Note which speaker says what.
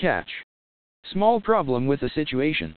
Speaker 1: Catch. Small problem with the situation.